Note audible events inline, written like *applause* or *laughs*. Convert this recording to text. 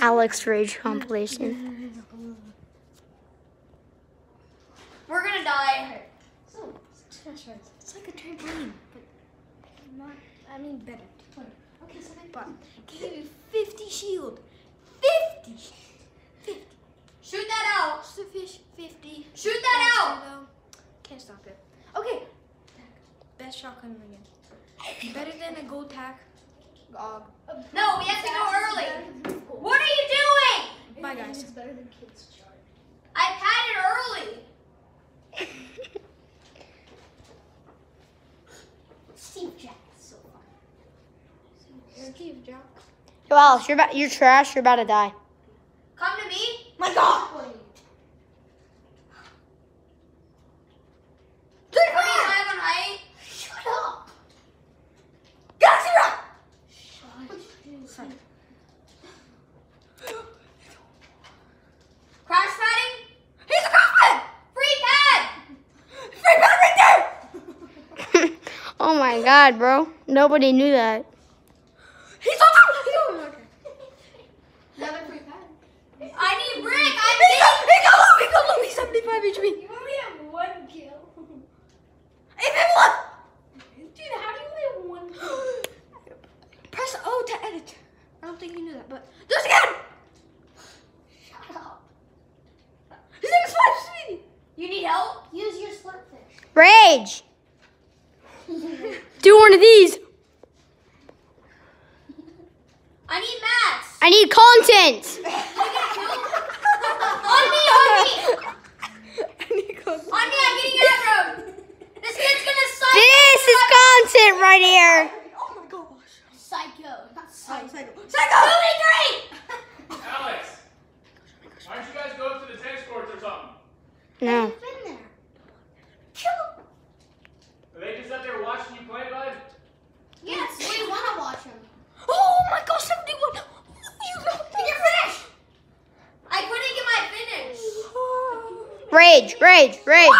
Alex Rage compilation. We're gonna die. It's like a trampoline, but not, I mean, better. Okay, so then But, give you 50 shield. 50! 50. shoot that out. Just a fish, 50. Shoot that Faster, out. though. Can't stop it. Okay. Best shotgun again. Better than a gold tack. Gog. No, we have to go early. What are you doing? Bye, guys. It's better than kids' charge. I had it early. *laughs* Steve Jack so fun. Steve Jack. Yo, Alex, you're about, you're trash. You're about to die. Come to me. My god! Thirty-five on height. Shut up! Galaxy Rock! Shut Crash padding. He's a crossman! Free pad. Free pad right there! Oh my god, bro. Nobody knew that. He's on top! He's on okay. Another free pad. I need brick. Got, getting. he got low! He got low! He's 75 HP. You only have one kill. Hey, man, what? Dude, how do you have one kill? *gasps* Press O to edit. I don't think you knew that, but do it again! Shut up. He's in his five speed! You need help? Use your split fish. Rage. *laughs* Do one of these. I need mats. I need content. on me, on me, and he goes, on me. I'm getting aggroed. This kid's gonna suck. This is content right here. oh my gosh. Psycho. Not psycho. Psycho. Two Psycho! three. Alex, why don't you guys go up to the tennis courts or something? No. Rage, rage, rage.